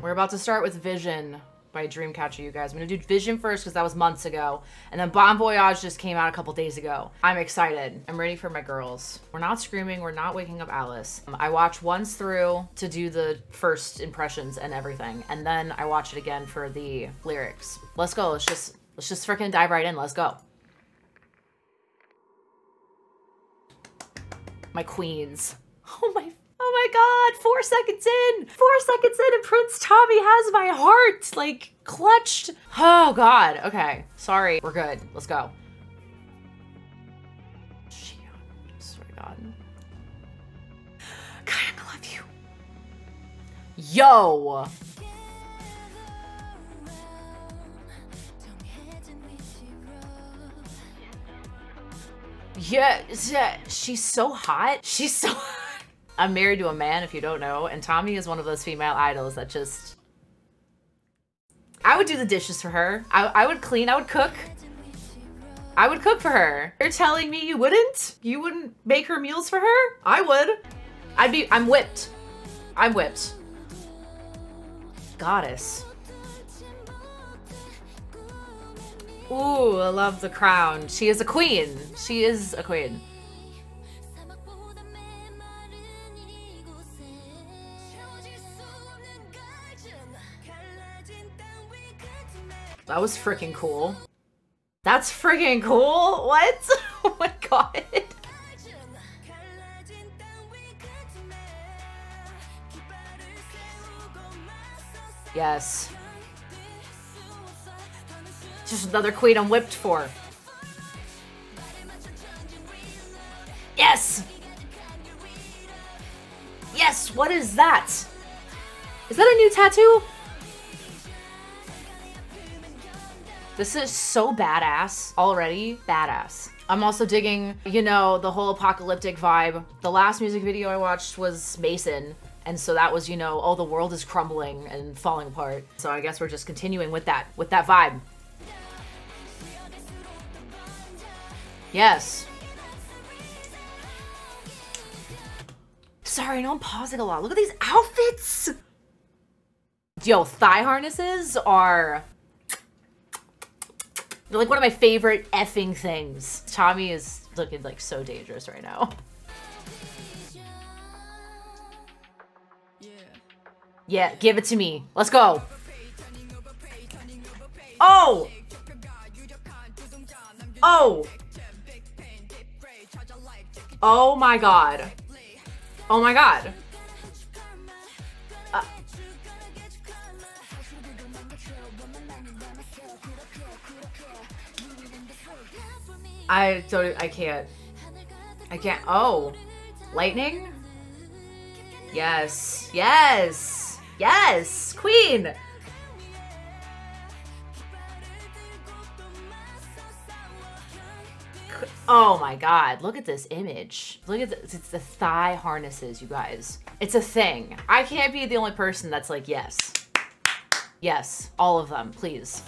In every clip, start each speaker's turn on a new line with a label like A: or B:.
A: We're about to start with Vision by Dreamcatcher, you guys. I'm gonna do Vision first because that was months ago. And then Bon Voyage just came out a couple days ago. I'm excited. I'm ready for my girls. We're not screaming, we're not waking up Alice. Um, I watch once through to do the first impressions and everything. And then I watch it again for the lyrics. Let's go, let's just let's just freaking dive right in. Let's go. My queens. Oh my Oh my god, four seconds in! Four seconds in and Prince Dami has my heart, like, clutched. Oh god, okay. Sorry, we're good. Let's go. God. I love you. Yo! Yeah, yeah, she's so hot. She's so I'm married to a man, if you don't know, and Dami is one of those female idols that just... I would do the dishes for her. I, I would clean, I would cook. I would cook for her. You're telling me you wouldn't? You wouldn't make her meals for her? I would. I'd be- I'm whipped. I'm whipped. Goddess. Ooh, I love the crown. She is a queen. She is a queen. That was freaking cool. That's freaking cool? What? Oh my god. Yes. Just another queen I'm whipped for. Yes! Yes, what is that? Is that a new tattoo? This is so badass already. Badass. I'm also digging, you know, the whole apocalyptic vibe. The last music video I watched was Maison. And so that was, you know, oh, the world is crumbling and falling apart. So I guess we're just continuing with that, with that vibe. Yes. Sorry, I know I'm pausing a lot. Look at these outfits! Yo, thigh harnesses are they're like one of my favorite effing things. Dami is looking like so dangerous right now. Yeah, give it to me. Let's go. Oh! Oh! Oh my god. Oh my god. I don't, I can't. I can't. Oh, lightning? Yes, yes, yes, queen. Oh my god, look at this image. Look at this, it's the thigh harnesses, you guys. It's a thing. I can't be the only person that's like, yes. Yes, all of them, please.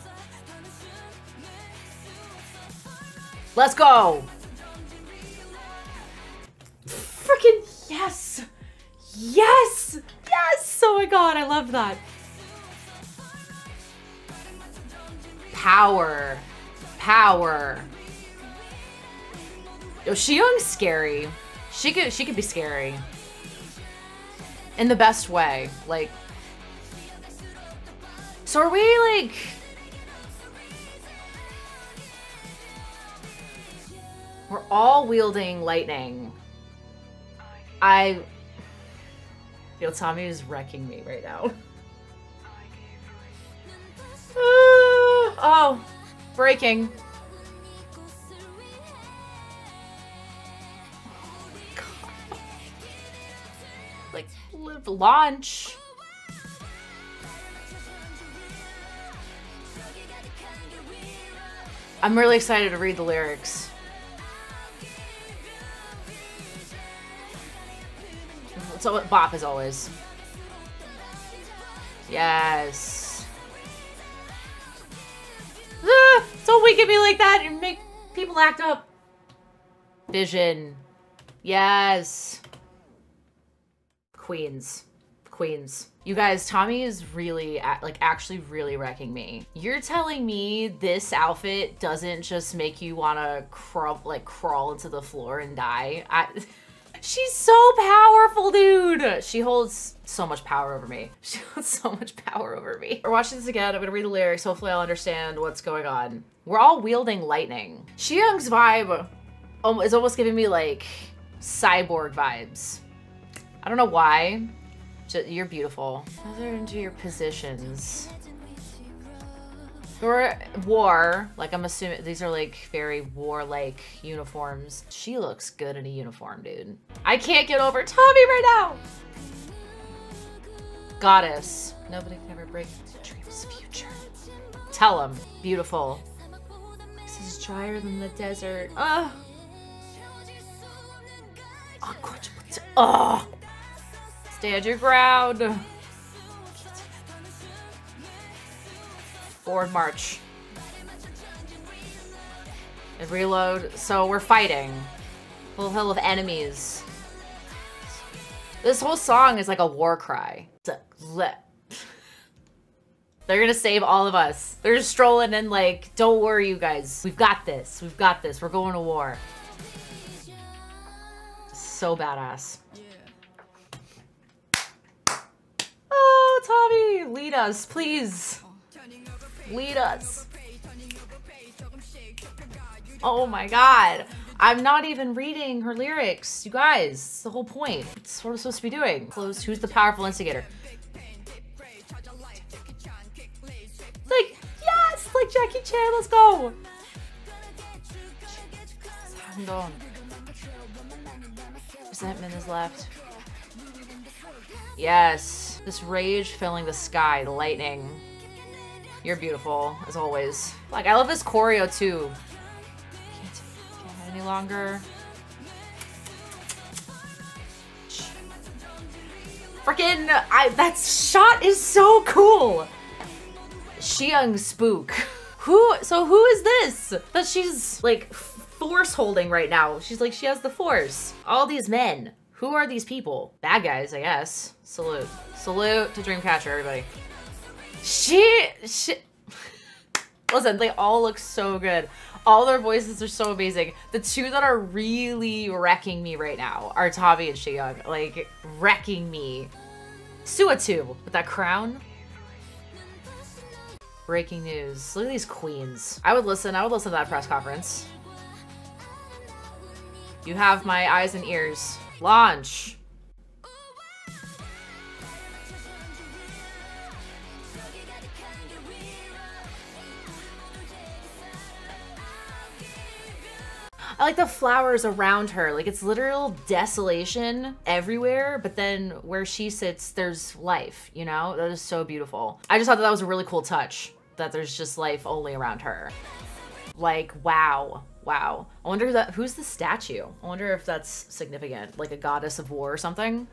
A: Let's go! Freaking yes! Yes! Yes! Oh my god, I love that. Power. Power. Yo, Young's scary. She could she could be scary. In the best way. Like So are we like We're all wielding lightning. I... feel Dami is wrecking me right now. Ah, oh, breaking. like, live launch. I'm really excited to read the lyrics. So bop as always. Yes. Ah, don't wink at me like that and make people act up. Vision. Yes. Queens. Queens. You guys, Dami is really, like, actually really wrecking me. You're telling me this outfit doesn't just make you want to crawl, like, crawl into the floor and die? I... She's so powerful, dude. She holds so much power over me. She holds so much power over me. We're watching this again. I'm gonna read the lyrics. Hopefully I'll understand what's going on. We're all wielding lightning. Siyeon's vibe um, is almost giving me like cyborg vibes. I don't know why. You're beautiful. Other into your positions. Or war, like I'm assuming these are like very war-like uniforms. She looks good in a uniform, dude. I can't get over Dami right now. Goddess. Nobody can ever break the dream's future. Tell him. Beautiful. This is drier than the desert. Ugh. Oh. Stand your ground. Forward march. And reload. So we're fighting. Full hill of enemies. This whole song is like a war cry. They're gonna save all of us. They're just strolling and like, don't worry you guys. We've got this. We've got this. We're going to war. So badass. Oh, Dami, lead us, please. Lead us. Oh my god. I'm not even reading her lyrics. You guys, it's the whole point. It's what I'm supposed to be doing. Close. Who's the powerful instigator? Like, yes! Like Jackie Chan, let's go! Resentment is left. Yes. This rage filling the sky, lightning. You're beautiful, as always. Like, I love this choreo, too. Can't, can't any longer. Freaking, I, that shot is so cool. Siyeon Spook. Who, so who is this? That she's, like, force holding right now. She's like, she has the force. All these men. Who are these people? Bad guys, I guess. Salute. Salute to Dreamcatcher, everybody. She, she, listen, they all look so good. All their voices are so amazing. The two that are really wrecking me right now are Dami and Siyeon. Like, wrecking me. Suatu with that crown. Breaking news. Look at these queens. I would listen. I would listen to that press conference. You have my eyes and ears. Launch. I like the flowers around her. Like it's literal desolation everywhere, but then where she sits, there's life, you know? That is so beautiful. I just thought that, that was a really cool touch that there's just life only around her. Like, wow. Wow. I wonder that who's the statue? I wonder if that's significant. Like a goddess of war or something.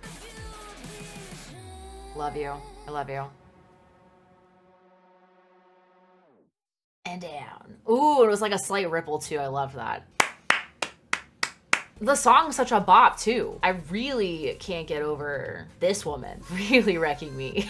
A: Love you. I love you. And down. Ooh, it was like a slight ripple too. I love that. The song's such a bop too. I really can't get over this woman really wrecking me.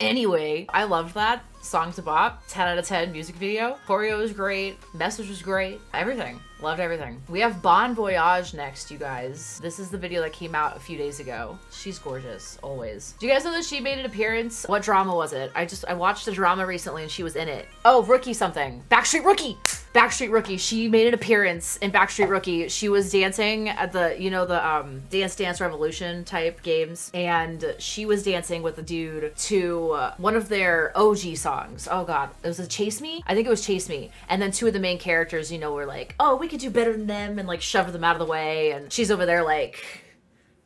A: anyway, I loved that. Song to bop, 10 out of 10 music video. Choreo was great, message was great, everything. Loved everything. We have Bon Voyage next, you guys. This is the video that came out a few days ago. She's gorgeous, always. Do you guys know that she made an appearance? What drama was it? I just, I watched a drama recently and she was in it. Oh, Rookie something. Backstreet Rookie! Backstreet Rookie. She made an appearance in Backstreet Rookie. She was dancing at the, you know, the um, Dance Dance Revolution type games. And she was dancing with a dude to uh, one of their OG songs. Oh God, it was a Chase Me? I think it was Chase Me. And then two of the main characters, you know, were like, oh, we could do better than them and like shove them out of the way. And she's over there like,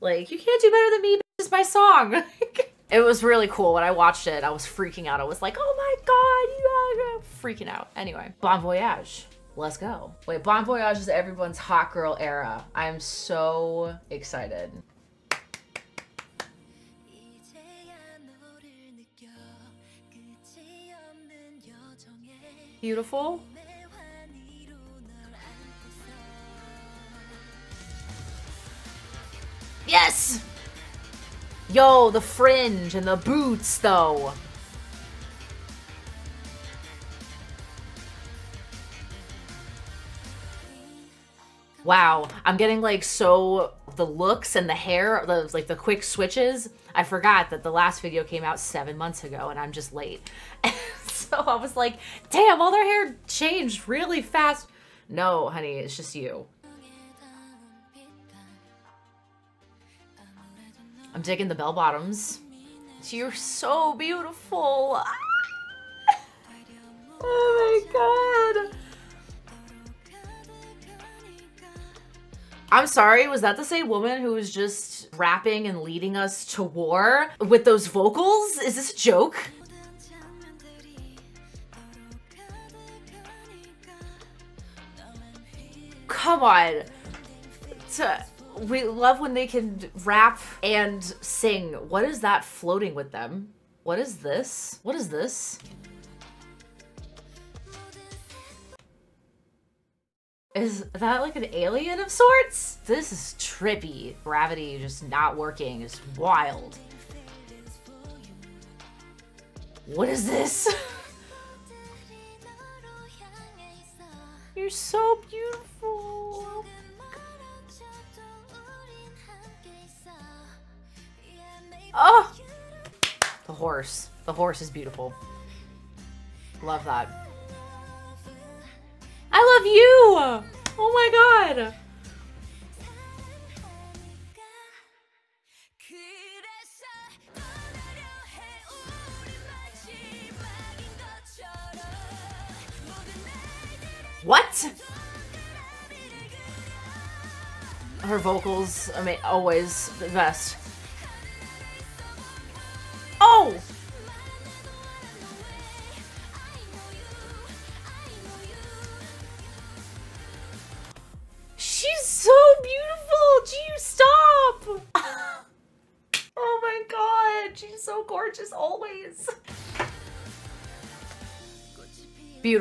A: like, you can't do better than me. This is my song. it was really cool. When I watched it, I was freaking out. I was like, oh my God, you freaking out. Anyway, Bon Voyage. Let's go. Wait, Bon Voyage is everyone's hot girl era. I am so excited. Beautiful. Yes! Yo, the fringe and the boots, though. Wow, I'm getting like so the looks and the hair, the like the quick switches. I forgot that the last video came out seven months ago and I'm just late. so I was like, damn, all their hair changed really fast. No, honey, it's just you. I'm digging the bell bottoms. You're so beautiful. Ah! oh my god. I'm sorry, was that the same woman who was just rapping and leading us to war with those vocals? Is this a joke? Come on. We love when they can rap and sing. What is that floating with them? What is this? What is this? Is that like an alien of sorts? This is trippy. Gravity just not working. It's wild. What is this? You're so beautiful. Oh! The horse. The horse is beautiful. Love that. I love you! Oh my god! What? Her vocals, I mean, always the best.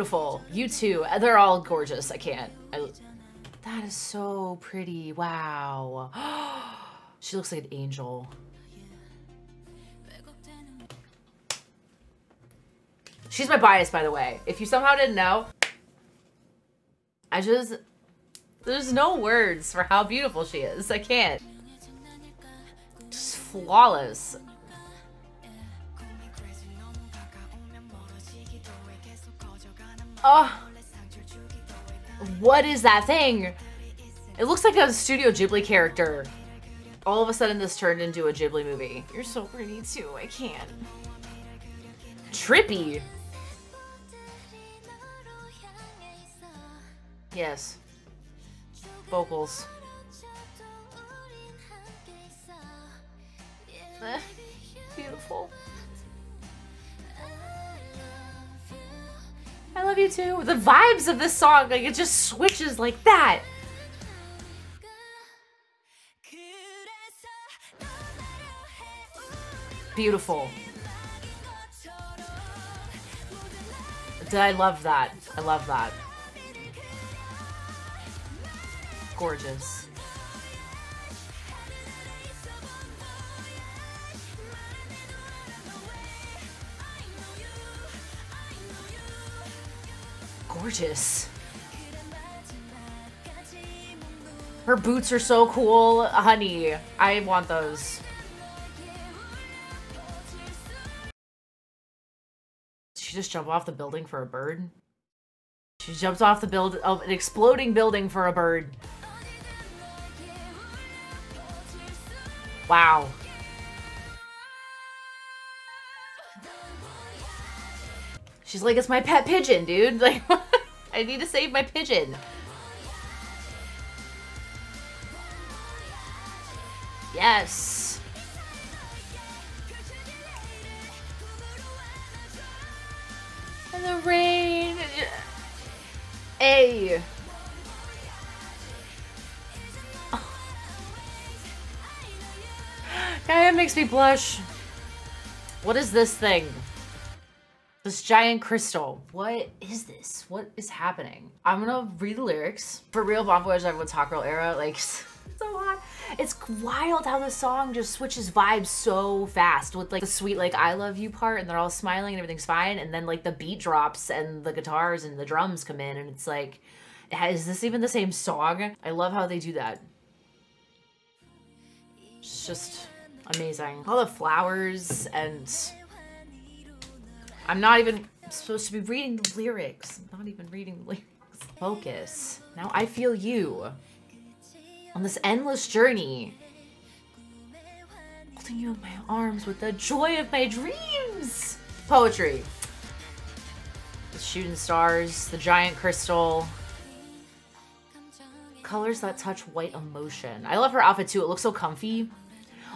A: Beautiful. You too. They're all gorgeous. I can't. I, that is so pretty. Wow. she looks like an angel. She's my bias, by the way. If you somehow didn't know, I just, there's no words for how beautiful she is. I can't. Just flawless. Oh. What is that thing? It looks like a Studio Ghibli character. All of a sudden this turned into a Ghibli movie. You're so pretty too, I can't. Trippy. Yes. Vocals. Eh, beautiful. I love you too. The vibes of this song, like it just switches like that. Beautiful. Did I love that? I love that. Gorgeous. Gorgeous. Her boots are so cool. Honey, I want those. She just jump off the building for a bird? She jumps off the build of an exploding building for a bird. Wow. She's like, it's my pet pigeon, dude. Like, I need to save my pigeon. Yes. And the rain. Hey. Gaia makes me blush. What is this thing? This giant crystal. What is this? What is happening? I'm gonna read the lyrics. For real, Bon Voyage, everyone's hot girl era. Like, so hot. It's wild how the song just switches vibes so fast with like the sweet like I love you part and they're all smiling and everything's fine and then like the beat drops and the guitars and the drums come in and it's like is this even the same song? I love how they do that. It's just amazing. All the flowers and I'm not even supposed to be reading the lyrics. I'm not even reading the lyrics. Focus. Now I feel you on this endless journey. Holding you in my arms with the joy of my dreams. Poetry. The shooting stars, the giant crystal. Colors that touch white emotion. I love her outfit too. It looks so comfy.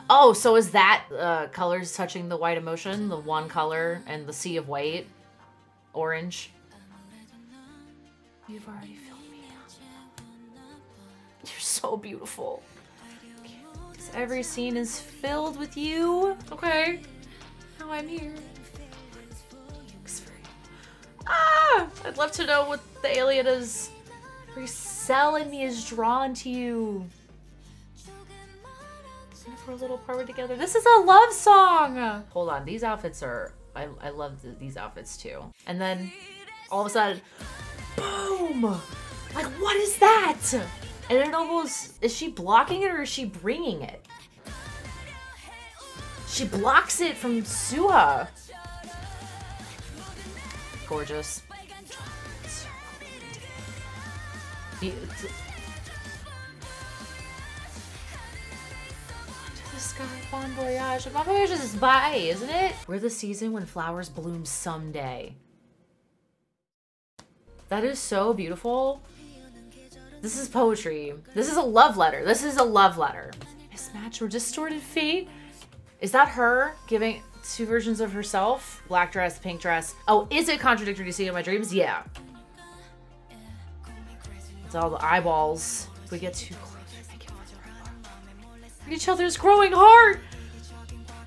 A: Oh, so is that uh, colors touching the white emotion? The one color and the sea of white? Orange. You've already filled me You're so beautiful. Every scene is filled with you. Okay. Now I'm here. Ah! I'd love to know what the alien is. Every cell in me is drawn to you. For a little part together. This is a love song! Hold on, these outfits are... I, I love the, these outfits too. And then all of a sudden, boom! Like, what is that? And it almost, is she blocking it or is she bringing it? She blocks it from Suha. Gorgeous. Sky, bon voyage. Bon voyage is bye, isn't it? We're the season when flowers bloom someday. That is so beautiful. This is poetry. This is a love letter. This is a love letter. Mismatch or distorted fate? Is that her giving two versions of herself? Black dress, pink dress. Oh, is it contradictory to see in my dreams? Yeah. It's all the eyeballs. If we get too close, each other's growing heart.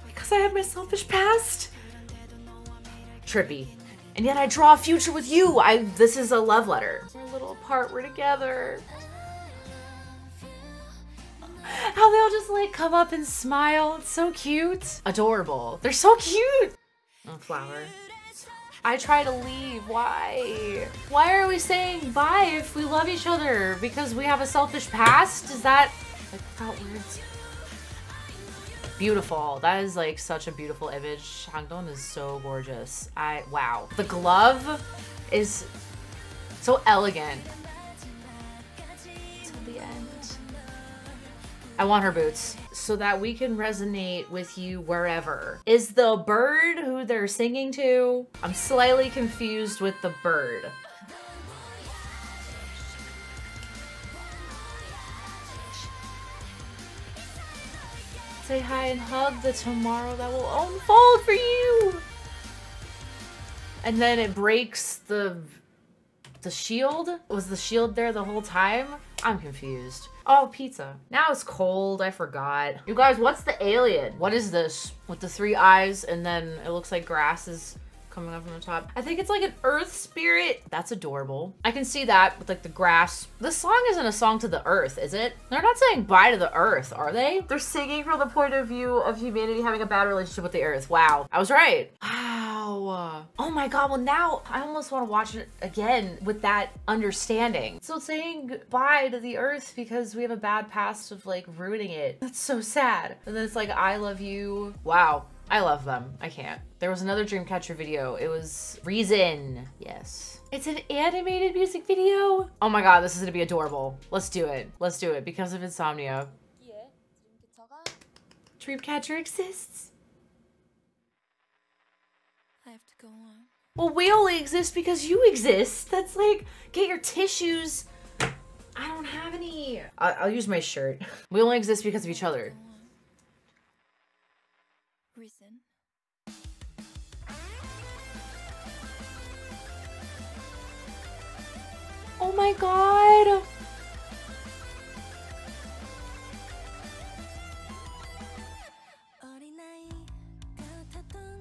A: Because I have my selfish past. Trippy. And yet I draw a future with you. I this is a love letter. We're a little apart, we're together. How they all just like come up and smile. It's so cute. Adorable. They're so cute. Oh, flower. I try to leave. Why? Why are we saying bye if we love each other? Because we have a selfish past? Is that... I forgot words. Beautiful. That is like such a beautiful image. Handong is so gorgeous. I wow. The glove is so elegant. Till the end. I want her boots so that we can resonate with you wherever. Is the bird who they're singing to? I'm slightly confused with the bird. Say hi and hug the tomorrow that will unfold for you. And then it breaks the the shield. Was the shield there the whole time? I'm confused. Oh, pizza. Now it's cold. I forgot. You guys, what's the alien? What is this? With the three eyes and then it looks like grass is coming up from the top. I think it's like an earth spirit. That's adorable. I can see that with like the grass. This song isn't a song to the earth, is it? They're not saying bye to the earth, are they? They're singing from the point of view of humanity having a bad relationship with the earth. Wow. I was right. Wow. Oh my god, well now I almost want to watch it again with that understanding. So saying bye to the earth because we have a bad past of like ruining it. That's so sad. And then it's like, I love you. Wow. I love them. I can't. There was another Dreamcatcher video. It was Reason. Yes. It's an animated music video. Oh my god, this is gonna be adorable. Let's do it. Let's do it because of insomnia. Dreamcatcher exists. I have to go on. Well, we only exist because you exist. That's like, get your tissues. I don't have any. I'll, I'll use my shirt. We only exist because of each other. my god!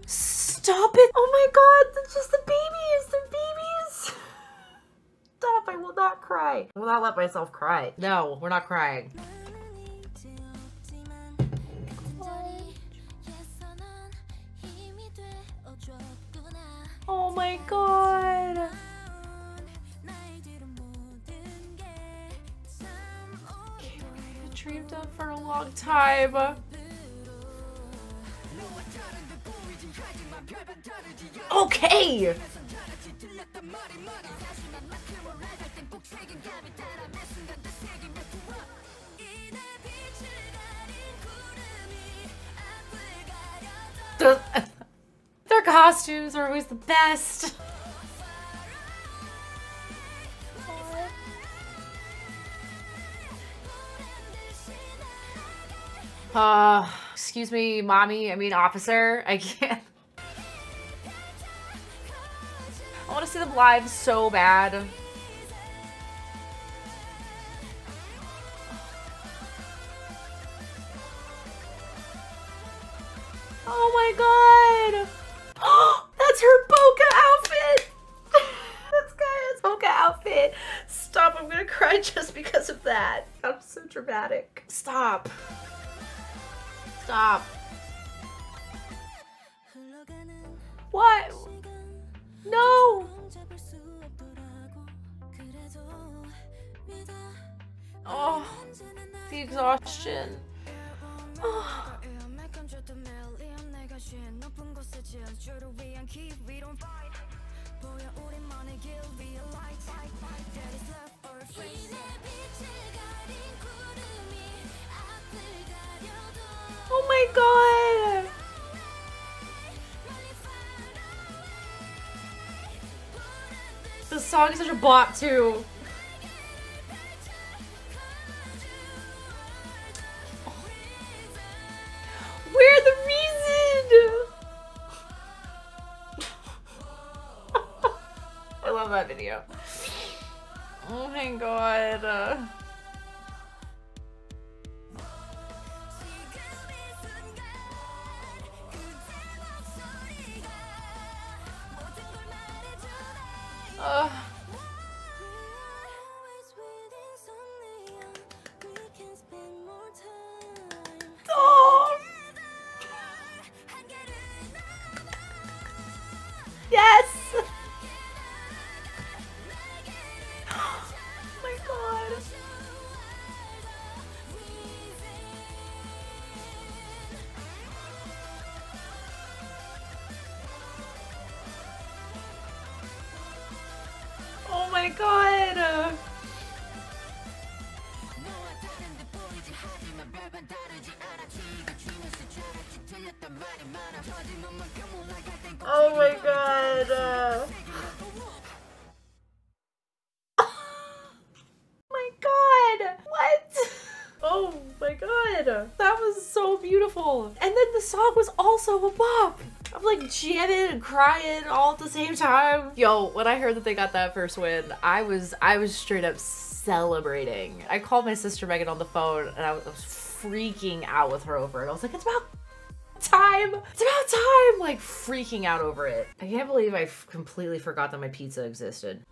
A: Stop it! Oh my god, it's just the babies! The babies! Stop, I will not cry. I will not let myself cry. No, we're not crying.
B: Oh my god! Dreamed of for a long time. Okay! The, their costumes are always the best. Uh, excuse me, mommy, I mean officer, I can't. I want to see them live so bad. Oh my god! Oh, that's her Boca outfit! that's Gaya's Boca outfit! Stop, I'm gonna cry just because of that. I'm so dramatic. Stop. Stop. What? No! Oh, the exhaustion. Oh. Song is such a bop too. Oh my god. Uh. my god. What? Oh my god. That was so beautiful. And then the song was also a bop. I'm like jamming and crying all at the same time. Yo, when I heard that they got that first win, I was I was straight up celebrating. I called my sister Megan on the phone and I was, I was freaking out with her over it. I was like, it's about time. It's about time. Like freaking out over it. I can't believe I completely forgot that my pizza existed.